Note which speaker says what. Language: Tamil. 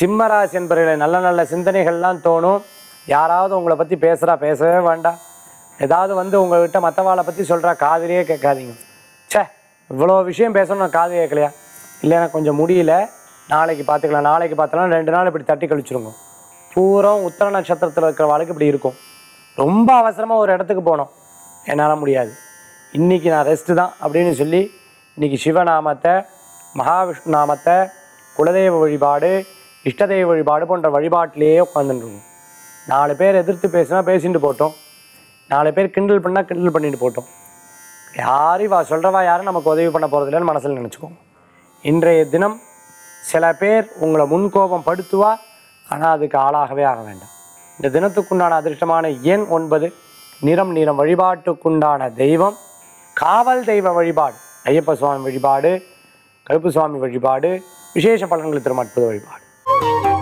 Speaker 1: சிம்மராசி என்பவர்களை நல்ல நல்ல சிந்தனைகள்லாம் தோணும். யாராவது உங்களை பற்றி பேசுகிறா பேசவே வேண்டாம். ஏதாவது வந்து உங்கள்கிட்ட மற்றவாளை பற்றி சொல்கிறா காதலியே கேட்காதீங்க. ச்சே இவ்வளோ விஷயம் பேசணும் நான் காது கேட்கலையா? இல்லை எனக்கு கொஞ்சம் முடியல. நாளைக்கு பார்த்துக்கலாம். நாளைக்கு பார்த்தலாம் ரெண்டு நாள் இப்படி தட்டி கழிச்சிருங்க. பூரம் உத்தர நட்சத்திரத்தில் இருக்கிற வாழ்க்கை இப்படி இருக்கும். ரொம்ப அவசரமாக ஒரு இடத்துக்கு போனோம் என்னால் முடியாது. இன்றைக்கி நான் ரெஸ்ட்டு தான் அப்படின்னு சொல்லி இன்றைக்கி சிவநாமத்தை மகாவிஷ்ணு நாமத்தை குலதெய்வ வழிபாடு இஷ்டதெய்வ வழிபாடு போன்ற வழிபாட்டிலேயே உட்காந்துருக்கும் நாலு பேர் எதிர்த்து பேசினா பேசிட்டு போட்டோம். நாலு பேர் கிண்டல் பண்ணால் கிண்டல் பண்ணிட்டு போட்டோம். யாரும் வா சொல்கிறவா யாரும் நமக்கு உதவி பண்ண போகிறதில்லன்னு மனசில் நினச்சிக்கோங்க இன்றைய தினம் சில பேர் உங்களை முன்கோபம் படுத்துவா ஆனால் அதுக்கு ஆளாகவே ஆக வேண்டாம். இந்த தினத்துக்குண்டான அதிர்ஷ்டமான எண் ஒன்பது நிறம் நிறம் வழிபாட்டுக்குண்டான தெய்வம் காவல் தெய்வ வழிபாடு ஐயப்ப சுவாமி வழிபாடு கருப்பு சுவாமி வழிபாடு விசேஷ பலன்களை வழிபாடு. Thank you.